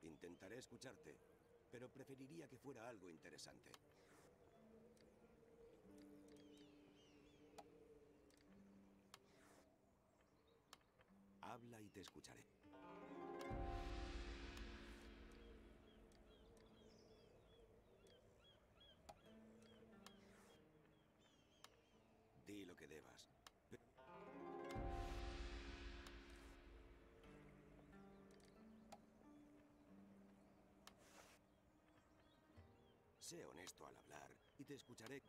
Intentaré escucharte, pero preferiría que fuera algo interesante. Habla y te escucharé. Sé honesto al hablar y te escucharé.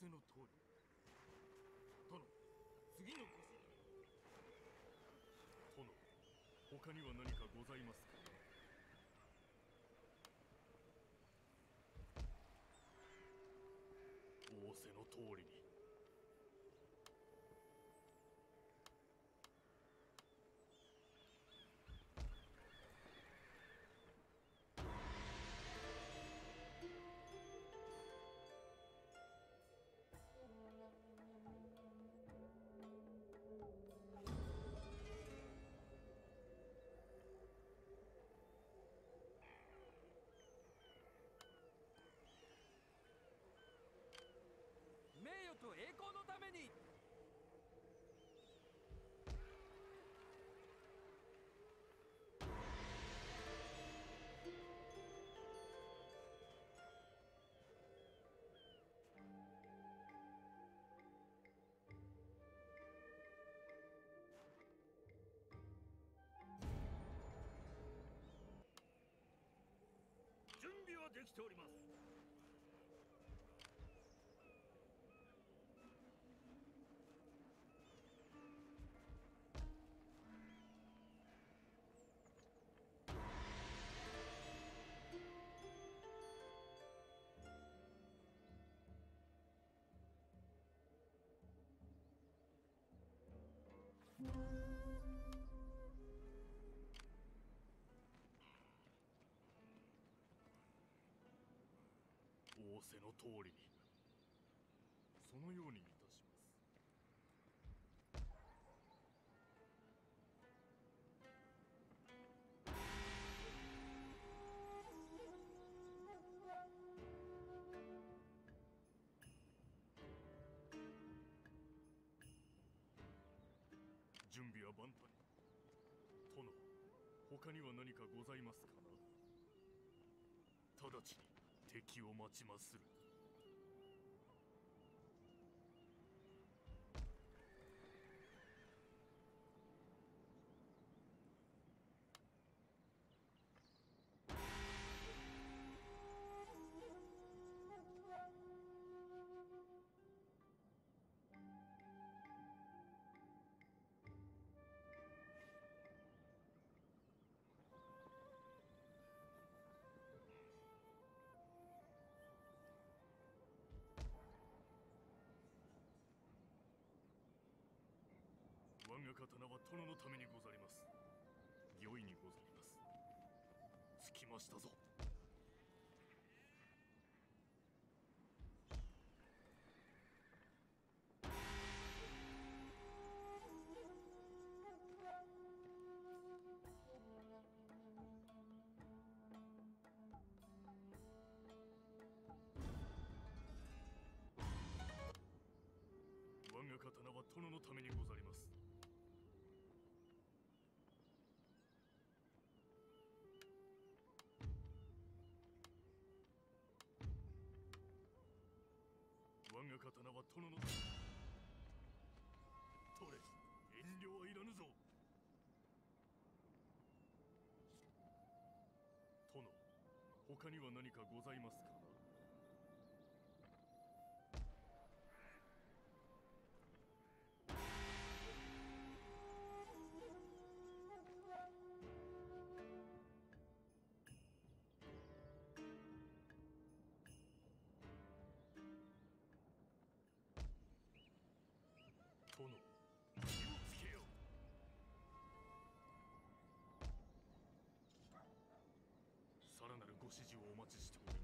せの通り。殿次のこそ殿他には何かございますか？仰せの通りに。きております。せの通りに。そのようにいたします。準備は万端殿他には何かございますかな？直ちに。敵を待ちまする。我が刀は殿のためにござります。御意にござります。着きましたぞ。我が刀は殿のためにござります。我が刀は殿の。取れ遠慮はいらぬぞ。殿他には何かございますか？指示をお待ちしております「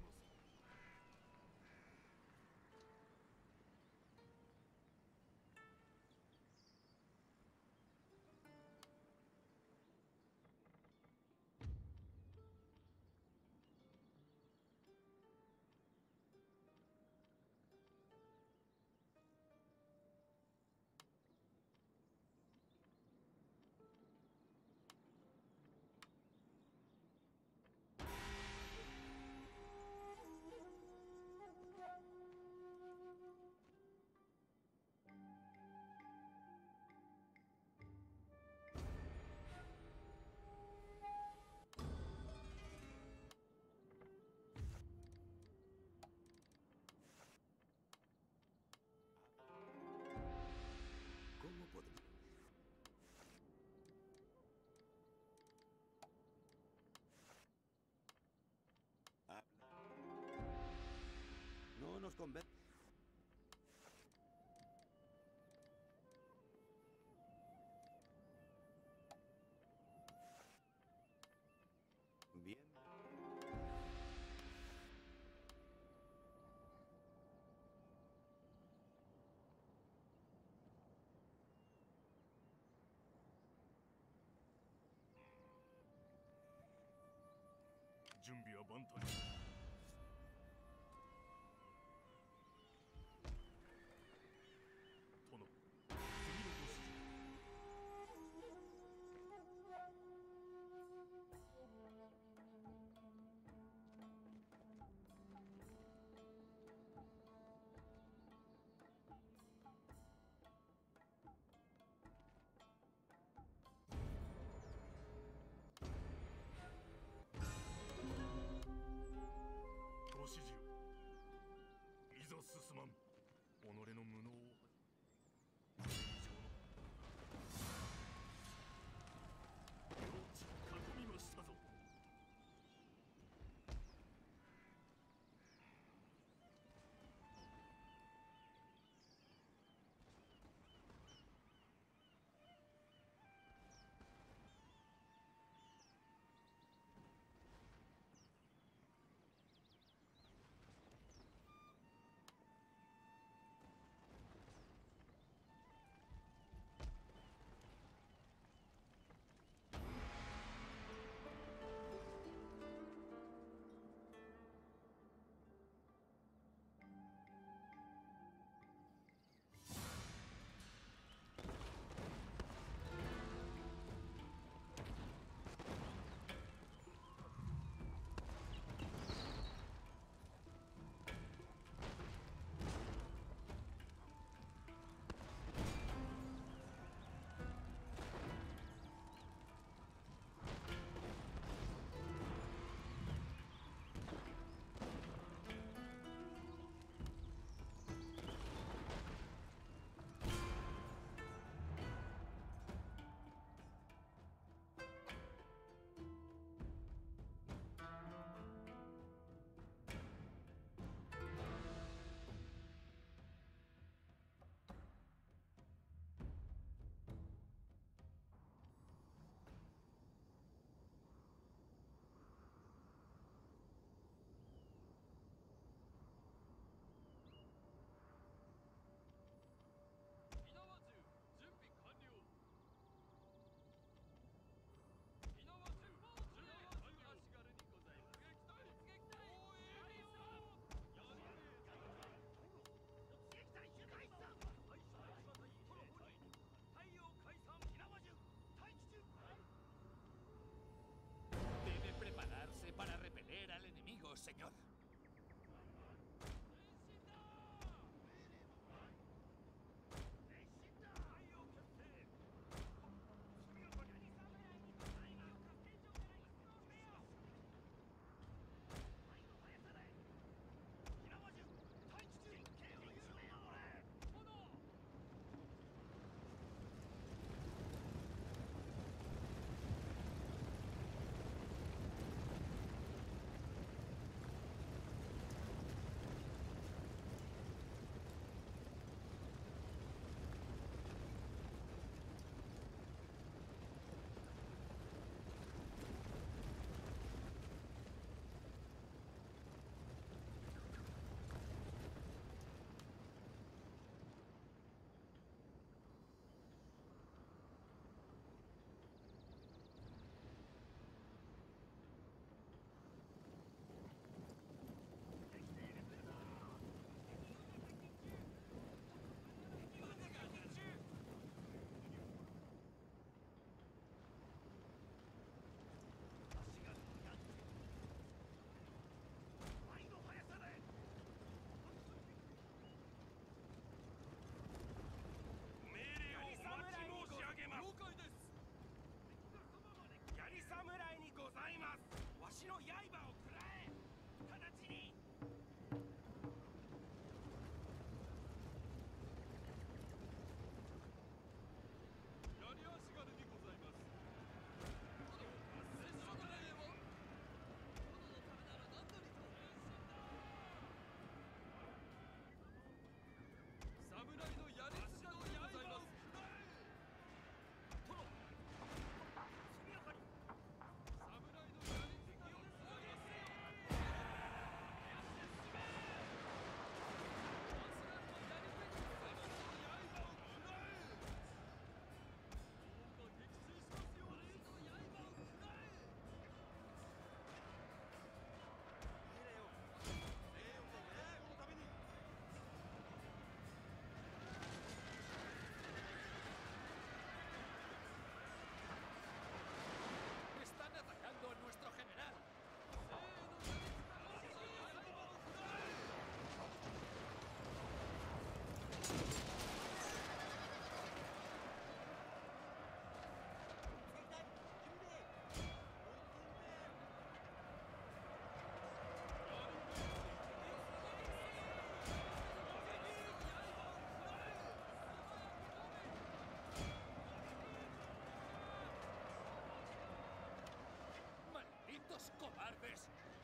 準備は万端 señor.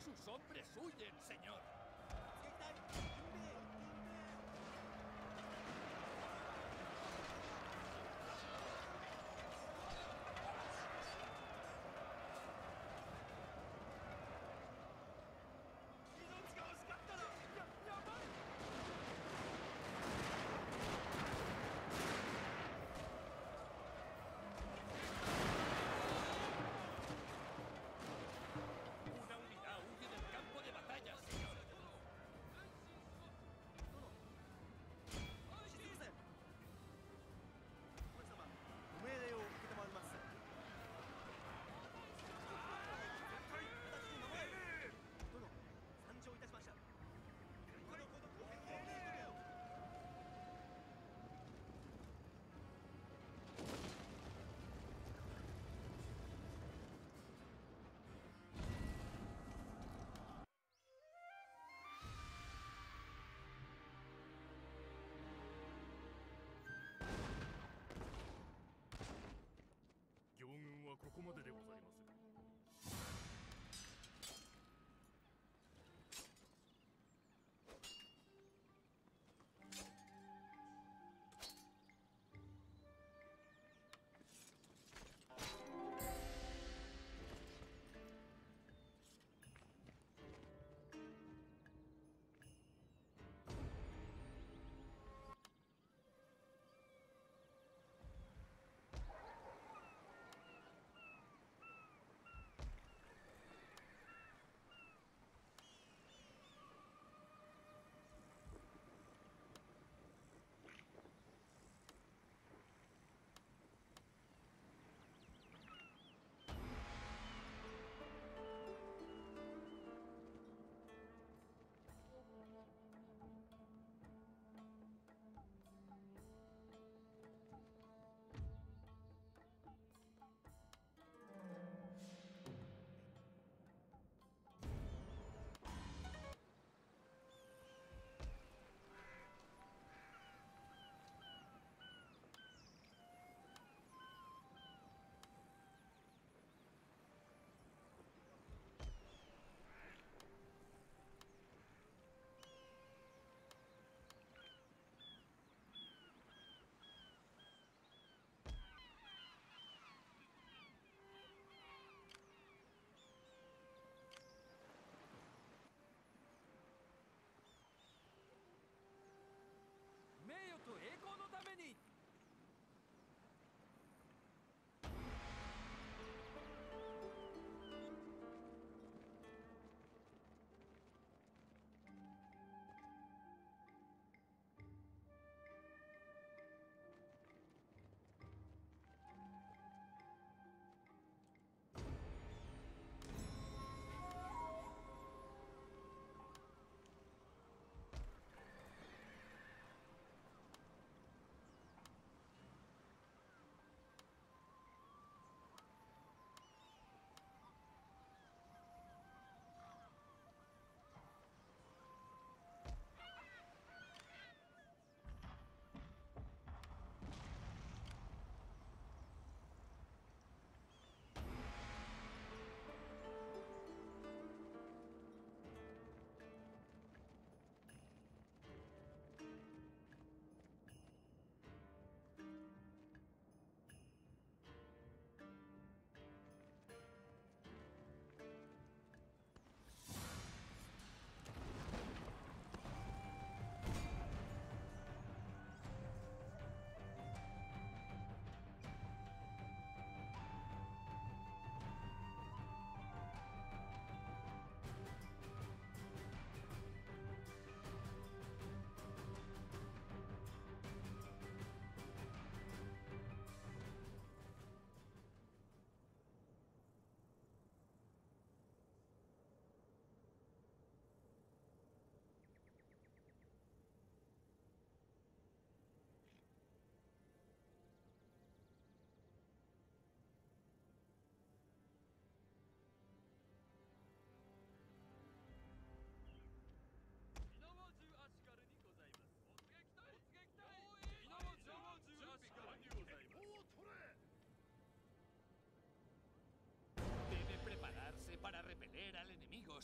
¡Sus hombres huyen, señor! ここまででございます。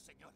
Señor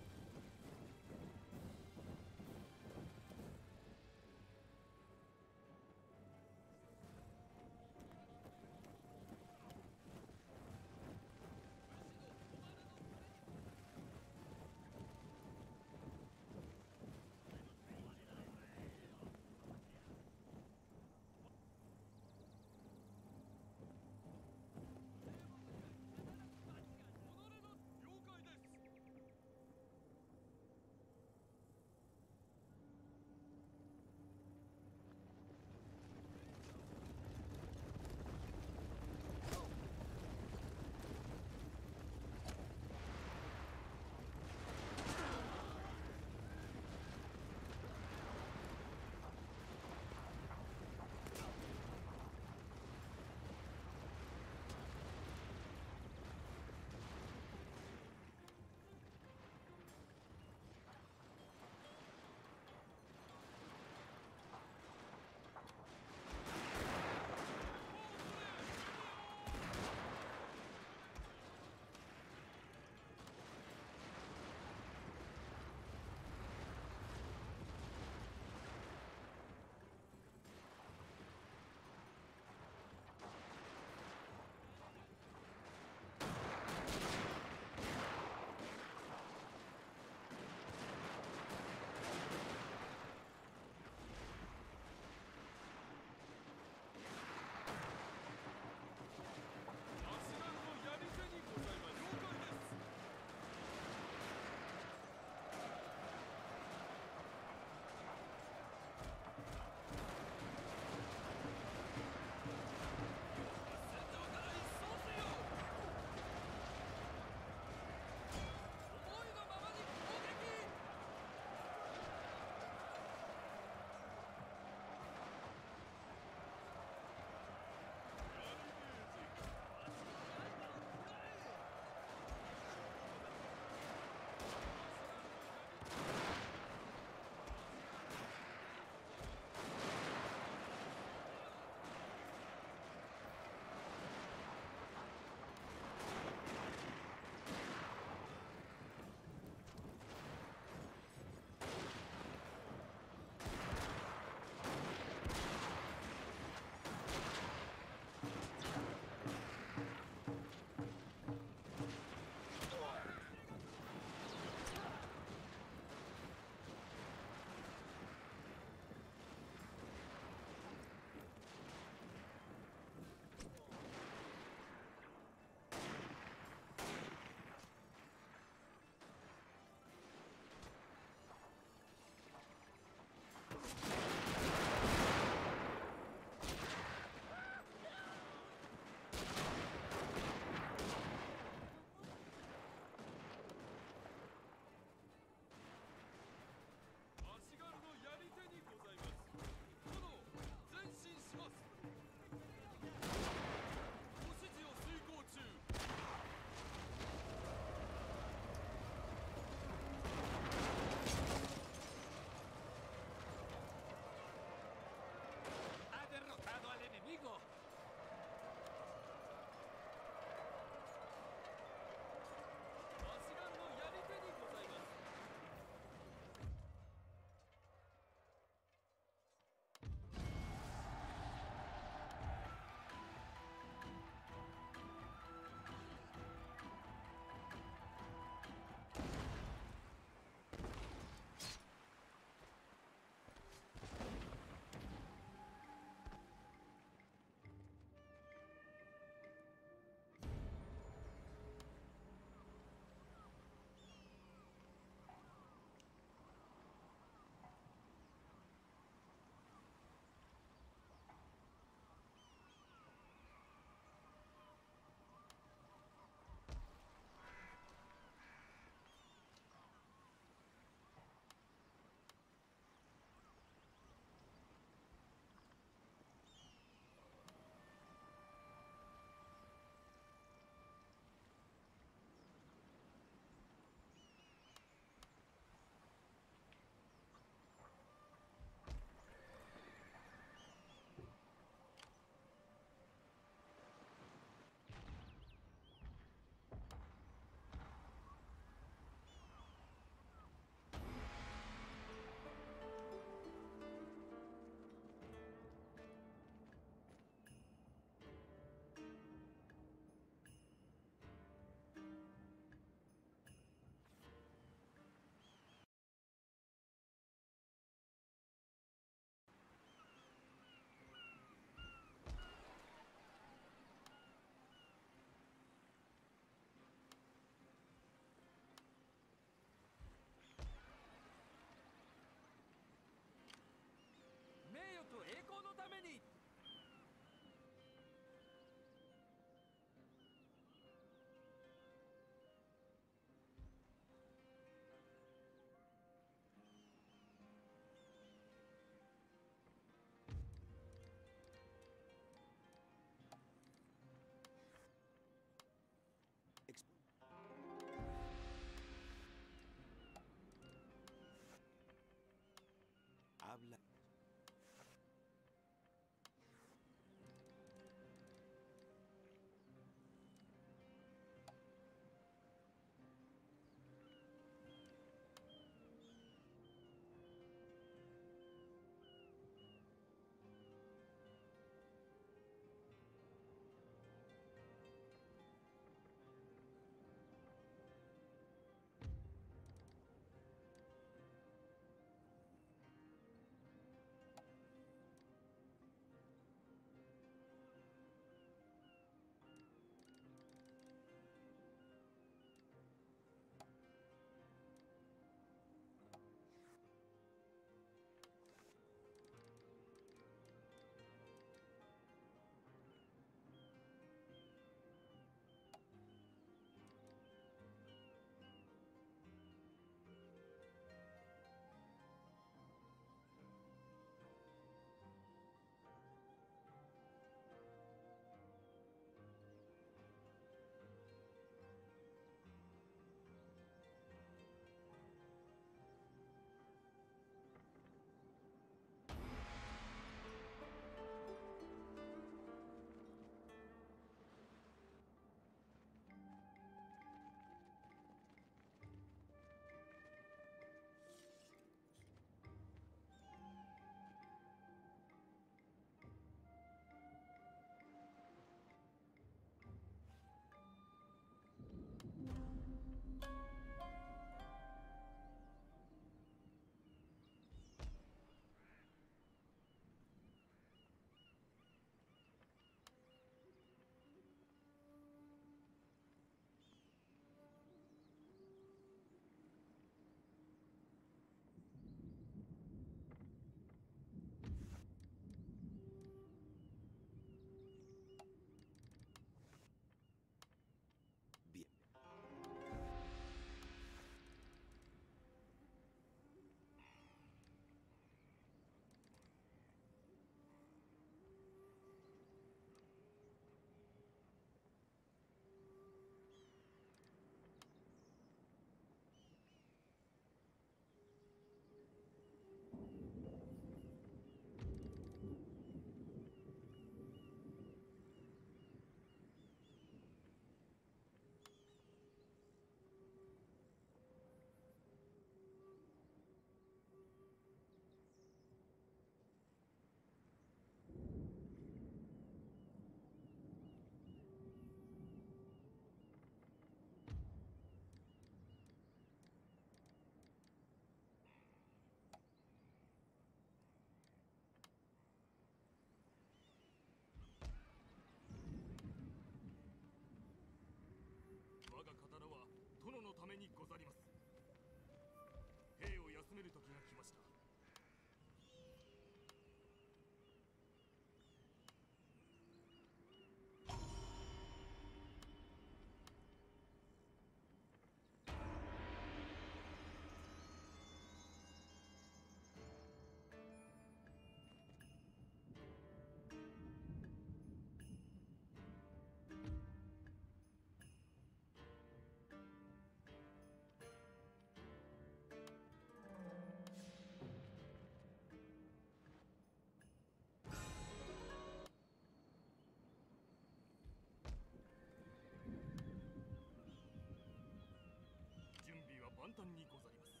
端にござります。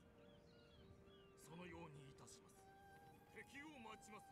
そのようにいたします。敵を待ちます。